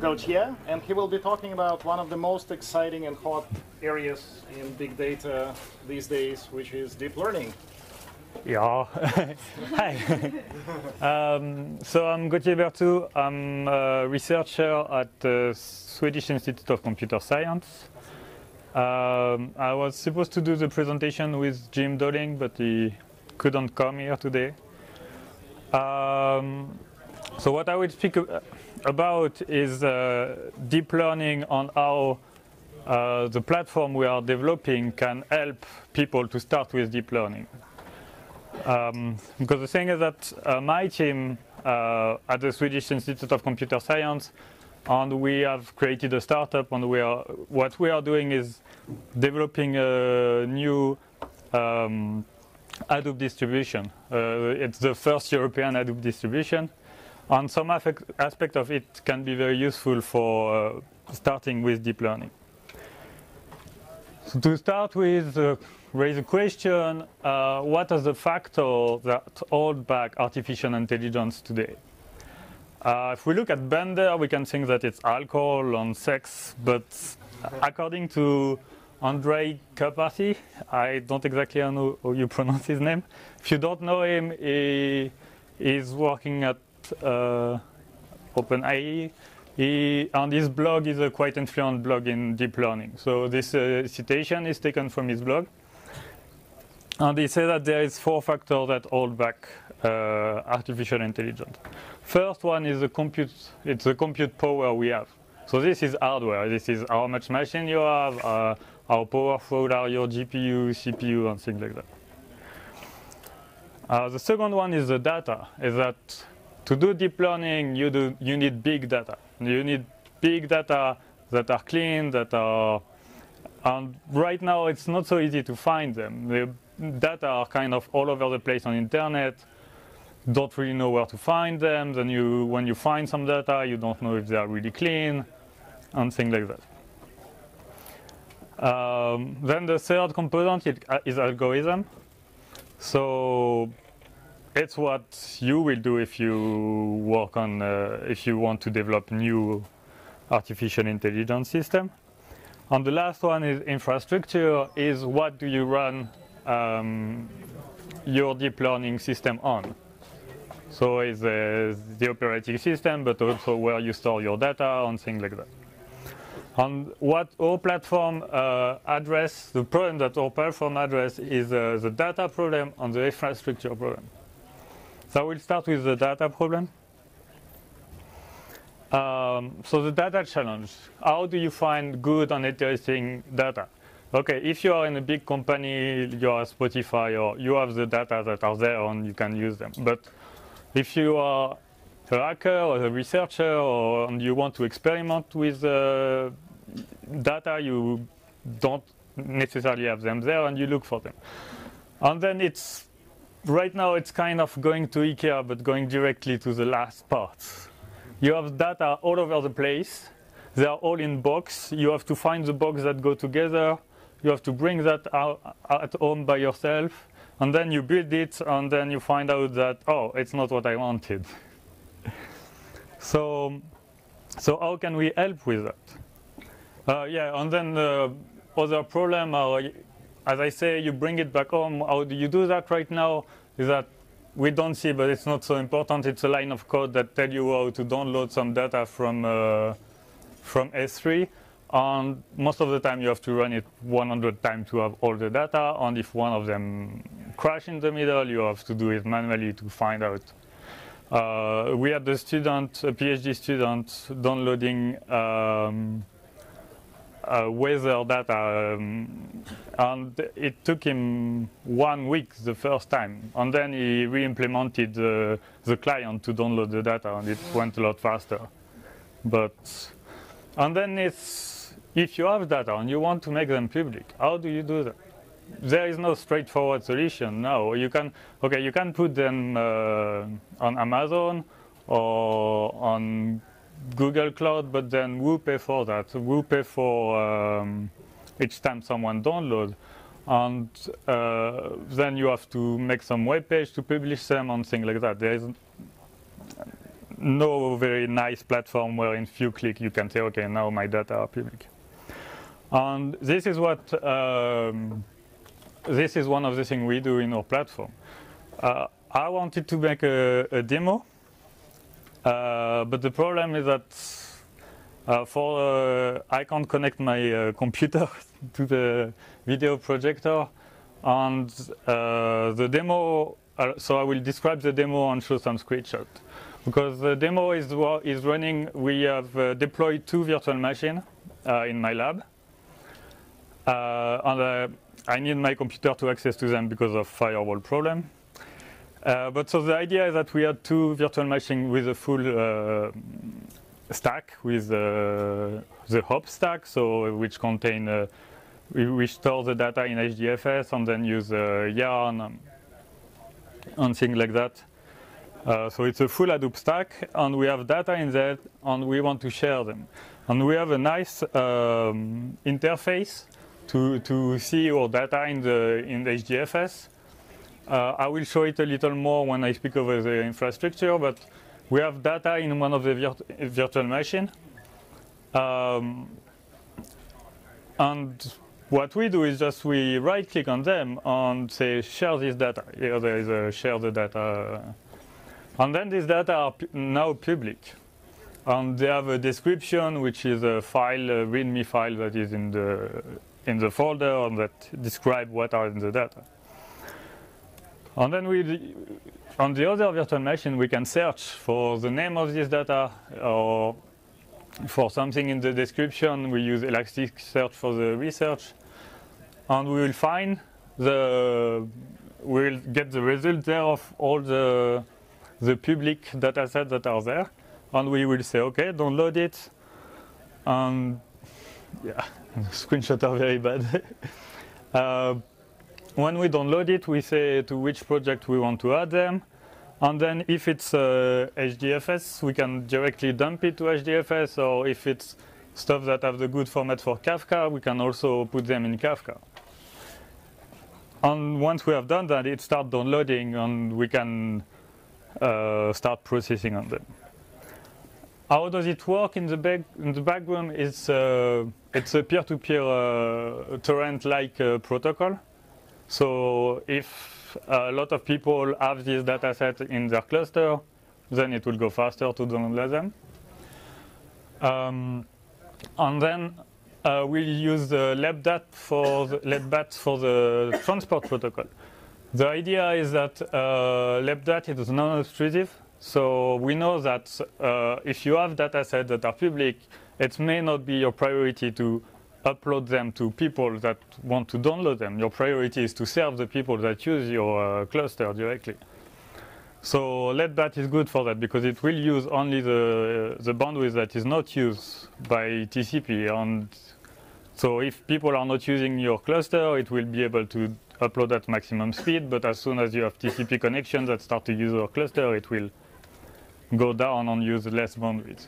Gautier, and he will be talking about one of the most exciting and hot areas in big data these days, which is deep learning. Yeah. Hi. um, so I'm Gautier Berthou. I'm a researcher at the Swedish Institute of Computer Science. Um, I was supposed to do the presentation with Jim Dowling, but he couldn't come here today. Um, so what I will speak about is uh, deep learning on how uh, the platform we are developing can help people to start with deep learning. Um, because the thing is that uh, my team uh, at the Swedish Institute of Computer Science, and we have created a startup, and we are what we are doing is developing a new um, distribution. Uh, it's the first European Hadoop distribution, and some aspect of it can be very useful for uh, starting with deep learning. So to start with, uh, raise a question, uh, what are the factors that hold back artificial intelligence today? Uh, if we look at Bender, we can think that it's alcohol and sex, but according to Andrej Karpathy, I don't exactly know how you pronounce his name. If you don't know him, he is working at uh, OpenAI. He, and his blog is a quite influential blog in deep learning. So this uh, citation is taken from his blog. And he said that there is four factors that hold back uh, artificial intelligence. First one is the compute, it's the compute power we have. So this is hardware. This is how much machine you have, uh, how powerful are your GPU, CPU, and things like that. Uh, the second one is the data, is that to do deep learning, you, do, you need big data. You need big data that are clean, that are, and right now it's not so easy to find them. The data are kind of all over the place on internet. Don't really know where to find them. Then you, when you find some data, you don't know if they are really clean, and things like that. Um, then the third component is algorithm. So it's what you will do if you work on, uh, if you want to develop new artificial intelligence system. And the last one is infrastructure, is what do you run um, your deep learning system on. So it's uh, the operating system, but also where you store your data and things like that. And what our platform uh, address, the problem that our platform address is uh, the data problem and the infrastructure problem. So we'll start with the data problem. Um, so the data challenge, how do you find good and interesting data? Okay, if you are in a big company, you are Spotify, or you have the data that are there and you can use them. But if you are a hacker or a researcher or and you want to experiment with uh, data, you don't necessarily have them there and you look for them. And then it's right now it's kind of going to IKEA, but going directly to the last part. You have data all over the place. They are all in box. You have to find the box that go together. You have to bring that out at home by yourself. And then you build it, and then you find out that, oh, it's not what I wanted. so, so how can we help with that? Uh, yeah, and then the other problem are as I say, you bring it back home. How do you do that right now? Is that we don't see, but it's not so important. It's a line of code that tell you how to download some data from uh, from S3. And most of the time, you have to run it 100 times to have all the data. And if one of them crash in the middle, you have to do it manually to find out. Uh, we had a student, a PhD student, downloading. Um, uh, weather data, um, and it took him one week the first time, and then he re-implemented the, the client to download the data, and it went a lot faster. But and then it's if you have data and you want to make them public, how do you do that? There is no straightforward solution. No, you can okay, you can put them uh, on Amazon or on Google Cloud, but then who pay for that? Who pay for um, each time someone download? And uh, then you have to make some web page to publish them and things like that. There is no very nice platform where in few clicks you can say, okay, now my data are public. And this is what um, this is one of the things we do in our platform. Uh, I wanted to make a, a demo, uh, but the problem is that uh, for uh, I can't connect my uh, computer to the video projector, and the demo. so I will describe the demo and show some screenshots. Because the demo is is running. We have deployed two virtual machines in my lab, and I need my computer to access to them because of firewall problem. Uh, but so the idea is that we had two virtual machines with a full uh, stack with uh, the hop stack, so which contain uh, we, we, store the data in HDFS and then use uh, yarn and things like that. So it's a full Hadoop stack, and we have data in that, and we want to share them. And we have a nice um, interface to, to see our data in the in the HDFS. Uh, I will show it a little more when I speak over the infrastructure, but we have data in one of the virt virtual machine. Um, and what we do is just we right click on them and say share this data. Here there is a share the data. And then these data are now public. And they have a description, which is a file, a README file that is in the in the folder and that describe what are in the data. And then we, on the other virtual machine, we can search for the name of this data or for something in the description. We use Elasticsearch for the research. And we will find the, we'll get the result there of all the, the public data sets that are there. And we will say, okay, download it. And yeah, screenshots are very bad. uh, when we download it, we say to which project we want to add them. And then if it's uh, HDFS, we can directly dump it to HDFS, or if it's stuff that have the good format for Kafka, we can also put them in Kafka. And once we have done that, it starts downloading, and we can uh, start processing on them. How does it work in the, back, in the background? It's, uh, it's a peer-to-peer -peer, uh, torrent-like uh, protocol. So if a lot of people have this data set in their cluster, then it will go faster to download them. Um, and then uh, we'll use the LEDBAT for the, for the transport protocol. The idea is that uh, LEDBAT is non-obtrusive, so we know that uh, if you have data sets that are public, it may not be your priority to upload them to people that want to download them. Your priority is to serve the people that use your uh, cluster directly. So LEDBAT is good for that because it will use only the, uh, the bandwidth that is not used by TCP. And so if people are not using your cluster, it will be able to upload at maximum speed. But as soon as you have TCP connections that start to use your cluster, it will go down and use less bandwidth.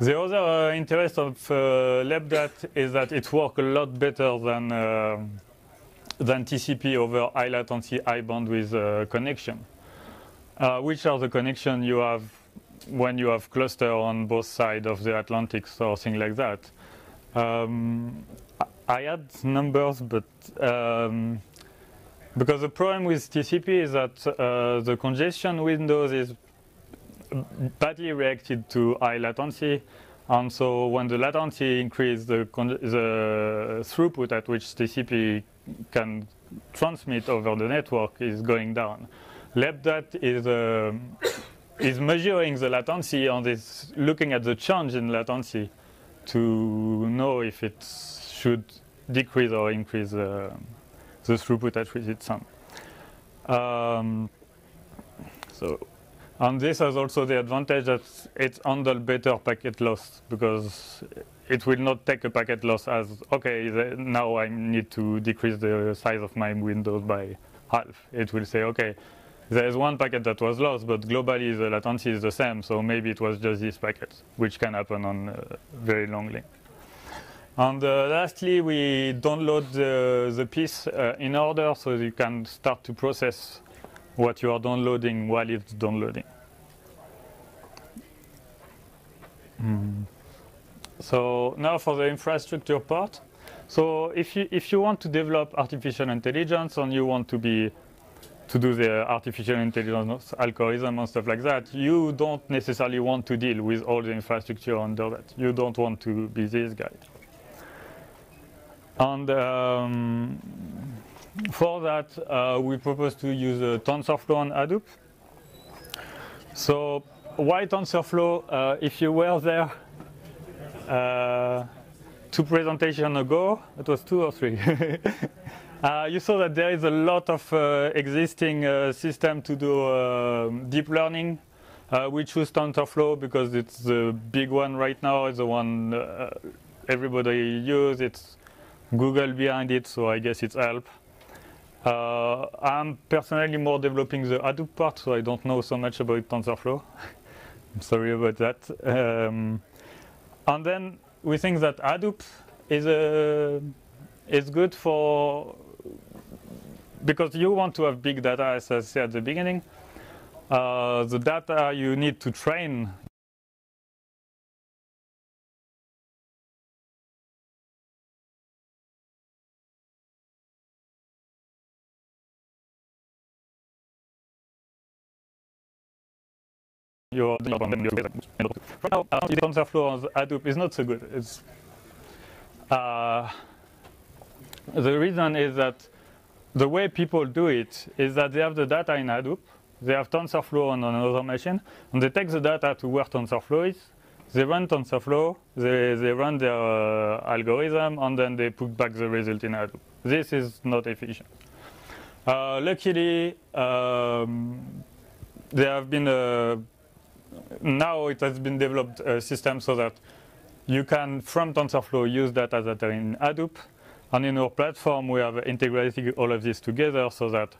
The other uh, interest of uh, LEDBAT is that it works a lot better than uh, than TCP over high latency, high bandwidth uh, connection. Uh, which are the connection you have when you have cluster on both sides of the Atlantic or things like that? Um, I had numbers, but um, because the problem with TCP is that uh, the congestion windows is badly reacted to high latency. And so when the latency increases, the, the throughput at which TCP can transmit over the network is going down. LEDBAT is, uh, is measuring the latency and is looking at the change in latency to know if it should decrease or increase uh, the throughput at which it's on. Um, so and this has also the advantage that it handles better packet loss because it will not take a packet loss as, okay, now I need to decrease the size of my windows by half. It will say, okay, there is one packet that was lost, but globally the latency is the same, so maybe it was just this packet, which can happen on very long link. And uh, lastly, we download the, the piece uh, in order so you can start to process what you are downloading while it's downloading. Mm. So now for the infrastructure part. So if you if you want to develop artificial intelligence and you want to be to do the artificial intelligence algorithm and stuff like that, you don't necessarily want to deal with all the infrastructure under that. You don't want to be this guy. And um, for that, uh, we propose to use uh, TensorFlow and Hadoop. So why TensorFlow? Uh, if you were there uh, two presentations ago, it was two or three. uh, you saw that there is a lot of uh, existing uh, system to do uh, deep learning. We choose TensorFlow because it's the big one right now. It's the one everybody uses. It's Google behind it, so I guess it's help. Uh, I'm personally more developing the Hadoop part, so I don't know so much about TensorFlow. I'm sorry about that. Um, and then we think that Hadoop is a is good for because you want to have big data, as I said at the beginning. Uh, the data you need to train your right now uh, TensorFlow on Hadoop is not so good. It's uh, the reason is that the way people do it is that they have the data in Hadoop, they have TensorFlow on another machine, and they take the data to where TensorFlow is. They run TensorFlow, they, they run their uh, algorithm, and then they put back the result in Hadoop. This is not efficient. Uh, luckily, um, there have been a now it has been developed a system so that you can, from TensorFlow, use data that are in Hadoop. And in our platform, we have integrated all of this together so that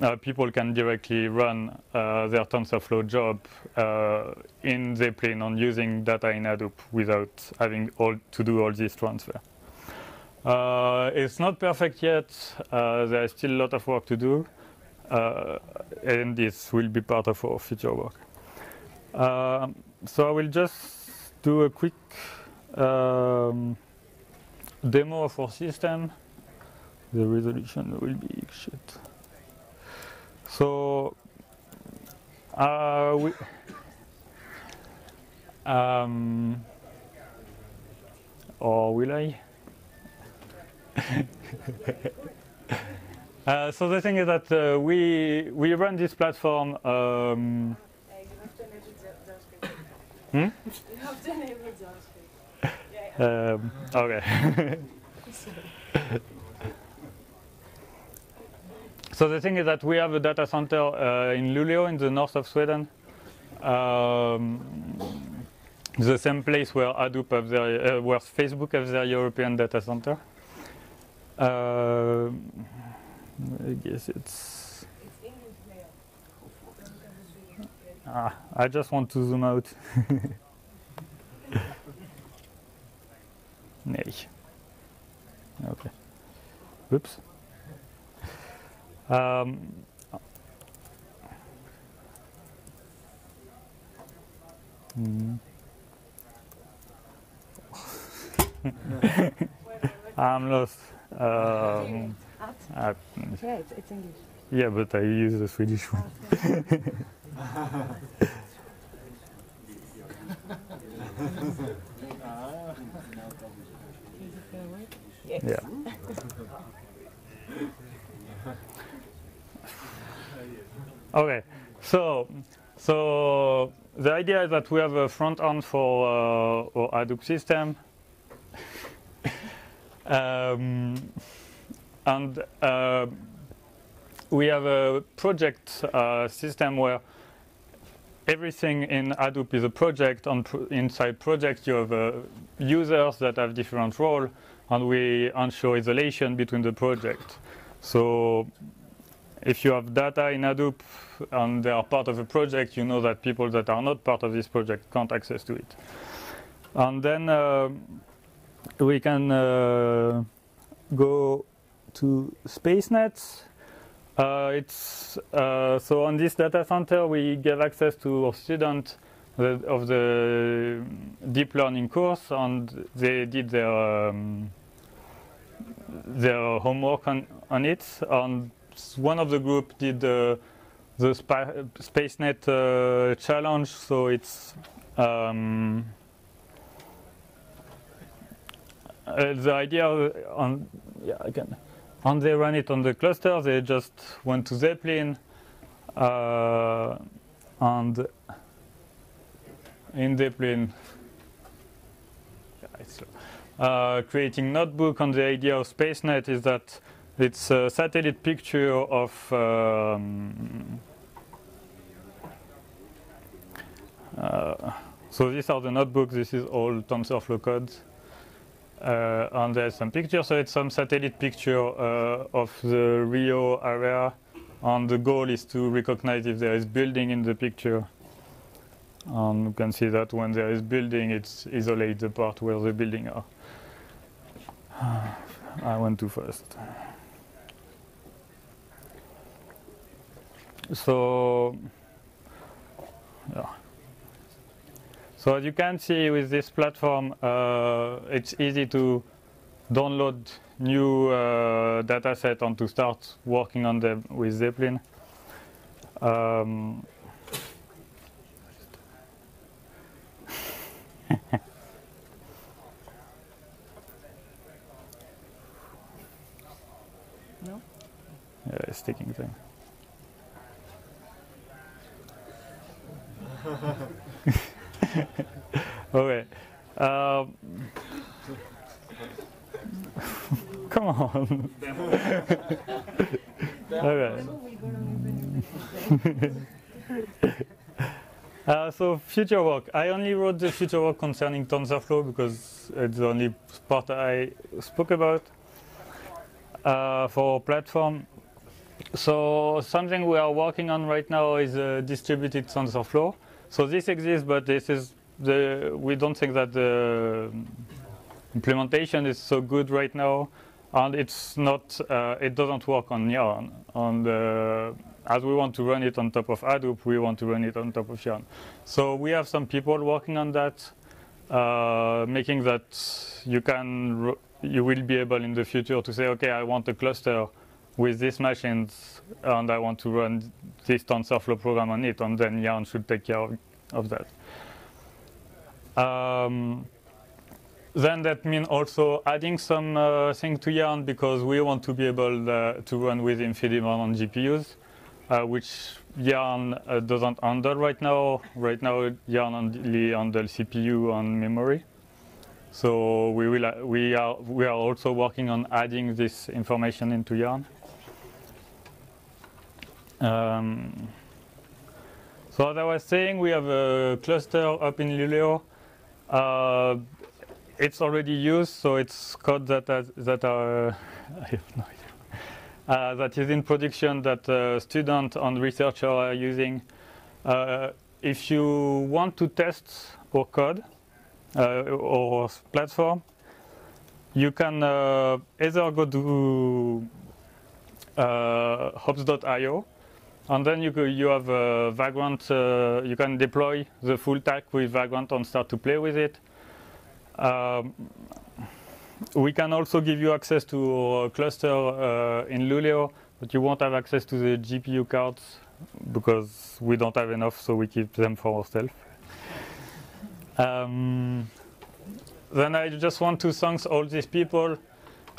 uh, people can directly run uh, their TensorFlow job uh, in Zeppelin on using data in Hadoop without having all to do all this transfer. Uh, it's not perfect yet. Uh, there is still a lot of work to do, uh, and this will be part of our future work. Um, so I will just do a quick um, demo of our system. The resolution will be shit. So uh, we um, or will I? uh, so the thing is that uh, we we run this platform. Um, Hmm? Um, okay. so the thing is that we have a data center uh, in Luleå in the north of Sweden. Um, the same place where Hadoop have their, uh, where Facebook has their European data center. Uh, I guess it's. Ah, I just want to zoom out. Nee. Okay. Whoops. Um, mm. I'm lost. Um, uh, Yeah, it's, it's English. yeah, but I use the Swedish one. Yeah. Okay, so so the idea is that we have a front end for uh, our Hadoop system, um, and uh, we have a project uh, system where everything in Hadoop is a project. On pro inside project, you have uh, users that have different role, and we ensure isolation between the project. So if you have data in Hadoop and they are part of a project, you know that people that are not part of this project can't access to it. And then uh, we can uh, go to SpaceNet. Uh, it's uh, so on this data center we give access to our student the, of the deep learning course, and they did their um, their homework on, on it. And one of the group did uh, the Spa- SpaceNet uh, challenge, so it's um, uh, the idea on yeah again, and they run it on the cluster. They just went to Zeppelin, uh, and in Zeppelin. Uh, creating notebook. And the idea of SpaceNet is that it's a satellite picture of um, uh, so these are the notebooks. This is all TensorFlow code. Uh, and there's some picture, so it's some satellite picture uh, of the Rio area, and the goal is to recognize if there is building in the picture. And you can see that when there is building, it's isolate the part where the building are. I went too fast. So, yeah. So as you can see with this platform, uh, it's easy to download new uh, data set and to start working on them with Zeppelin. Um, yeah, it's taking time. Okay. Um, come on. okay. Uh, so future work. I only wrote the future work concerning TensorFlow because it's the only part I spoke about uh, for platform. So something we are working on right now is a distributed TensorFlow. So this exists, but this is the we don't think that the implementation is so good right now, and it's not uh, it doesn't work on Yarn. And uh, as we want to run it on top of Hadoop, we want to run it on top of Yarn. So we have some people working on that, uh, making that you can you will be able in the future to say, okay, I want a cluster with these machines and I want to run this TensorFlow program on it, and then Yarn should take care of, of that. Um, then that means also adding some uh, thing to Yarn because we want to be able uh, to run with InfiniBand on GPUs, uh, which Yarn uh, doesn't handle right now. Right now, Yarn only handles CPU and memory. So we will we are we are also working on adding this information into Yarn. Um, so as I was saying, we have a cluster up in Luleå. Uh, it's already used, so it's code that has, that are I have no idea. Uh, that is in production that uh, students and researchers are using. Uh, if you want to test our code uh, or platform, you can uh, either go to hops.io and then you, you have Vagrant, uh, you can deploy the full stack with Vagrant and start to play with it. Um, we can also give you access to our cluster uh, in Luleå, but you won't have access to the GPU cards because we don't have enough, so we keep them for ourselves. Um, then I just want to thank all these people.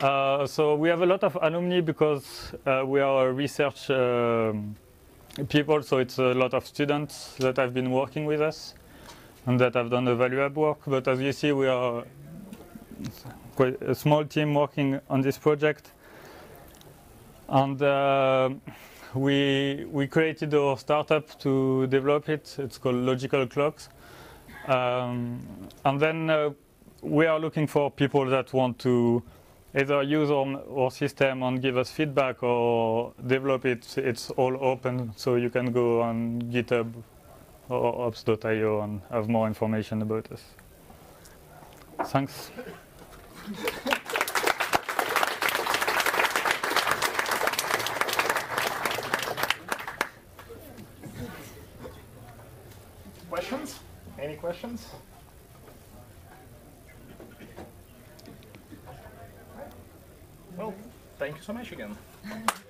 Uh, so we have a lot of alumni because uh, we are a research um, people, so it's a lot of students that have been working with us and that have done a valuable work. But as you see, we are quite a small team working on this project. And uh, we, we created our startup to develop it. It's called Logical Clocks. Um, and then uh, we are looking for people that want to either use our, our, system and give us feedback or develop it. It's all open, so you can go on GitHub or hops.io and have more information about us. Thanks. Questions? Any questions? Well, thank you so much again.